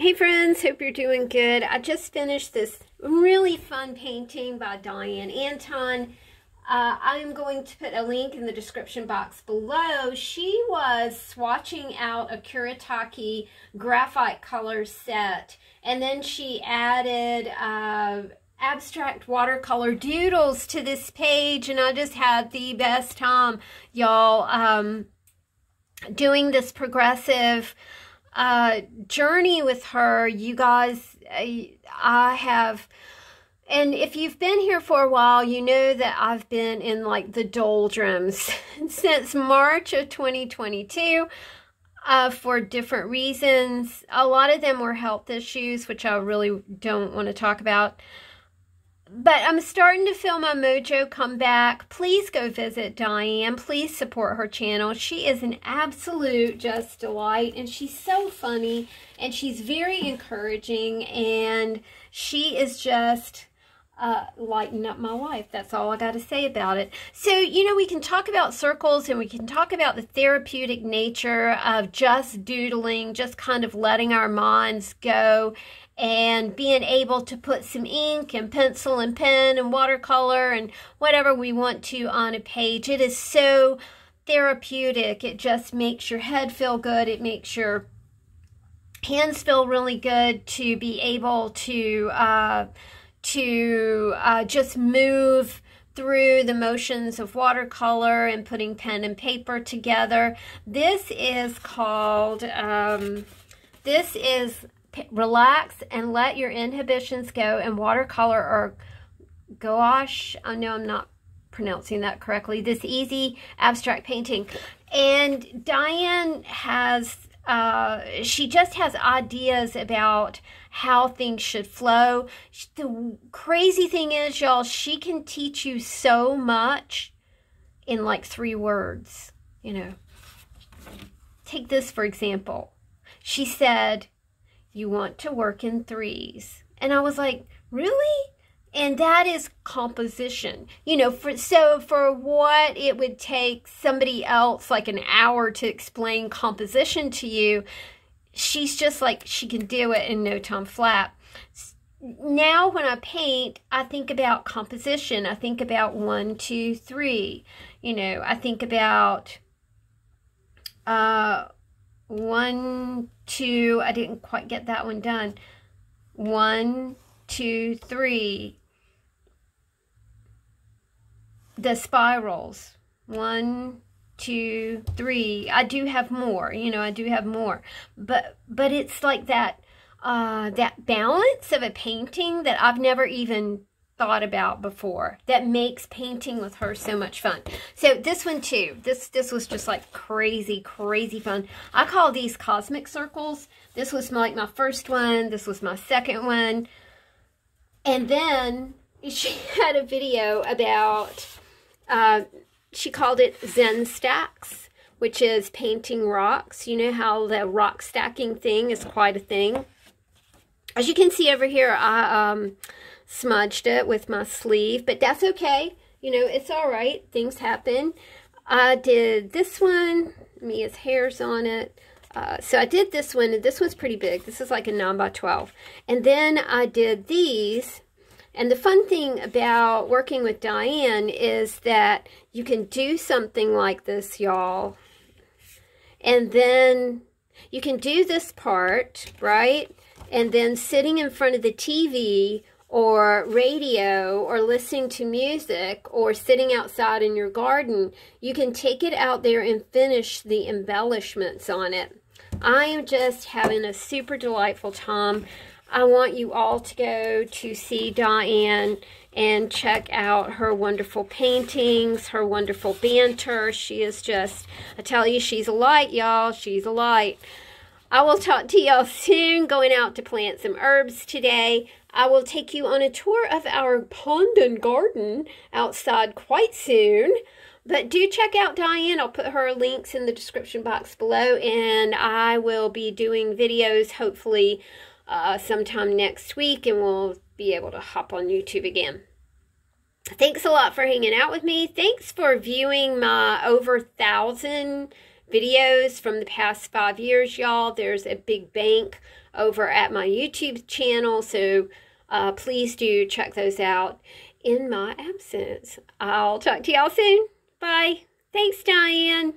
Hey friends, hope you're doing good. I just finished this really fun painting by Diane Antone. Uh, I'm going to put a link in the description box below. She was swatching out a Kuretake graphite color set and then she added uh, abstract watercolor doodles to this page and I just had the best time, y'all, um, doing this progressive uh, journey with her, you guys, I, I have, and if you've been here for a while, you know that I've been in like the doldrums since March of 2022 uh, for different reasons. A lot of them were health issues, which I really don't want to talk about but I'm starting to feel my mojo come back. Please go visit Diane. Please support her channel. She is an absolute just delight and she's so funny and she's very encouraging and she is just uh, lighten up my life. That's all I got to say about it. So, you know, we can talk about circles and we can talk about the therapeutic nature of just doodling, just kind of letting our minds go and being able to put some ink and pencil and pen and watercolor and whatever we want to on a page. It is so therapeutic. It just makes your head feel good. It makes your hands feel really good to be able to uh, to uh, just move through the motions of watercolor and putting pen and paper together. This is called, um, this is relax and let your inhibitions go and watercolor or gouache. I know I'm not pronouncing that correctly. This easy abstract painting. And Diane has, uh, she just has ideas about how things should flow. The crazy thing is, y'all, she can teach you so much in like three words, you know. Take this for example. She said, you want to work in threes. And I was like, really? And that is composition. You know, for so for what it would take somebody else like an hour to explain composition to you, she's just like she can do it in no time flat. Now when I paint, I think about composition. I think about one, two, three. You know, I think about uh one, two, I didn't quite get that one done. One, two, three. The spirals. One, two, three. I do have more, you know, I do have more. But but it's like that uh that balance of a painting that I've never even thought about before that makes painting with her so much fun. So this one too, this this was just like crazy, crazy fun. I call these cosmic circles. This was like my first one. This was my second one. And then she had a video about, uh, she called it Zen Stacks, which is painting rocks. You know how the rock stacking thing is quite a thing. As you can see over here, I um, smudged it with my sleeve, but that's okay. You know, it's all right. Things happen. I did this one. Mia's hair's on it. Uh, so I did this one, and this one's pretty big. This is like a 9 by 12. And then I did these. And the fun thing about working with Diane is that you can do something like this, y'all. And then you can do this part, right? And then sitting in front of the TV or radio or listening to music or sitting outside in your garden, you can take it out there and finish the embellishments on it. I am just having a super delightful time. I want you all to go to see Diane and check out her wonderful paintings, her wonderful banter. She is just, I tell you, she's a light, y'all. She's a light. I will talk to y'all soon. Going out to plant some herbs today. I will take you on a tour of our pond and garden outside quite soon. But do check out Diane. I'll put her links in the description box below. And I will be doing videos hopefully uh, sometime next week. And we'll be able to hop on YouTube again. Thanks a lot for hanging out with me. Thanks for viewing my over thousand videos from the past five years, y'all. There's a big bank over at my YouTube channel, so uh, please do check those out in my absence. I'll talk to y'all soon. Bye. Thanks, Diane.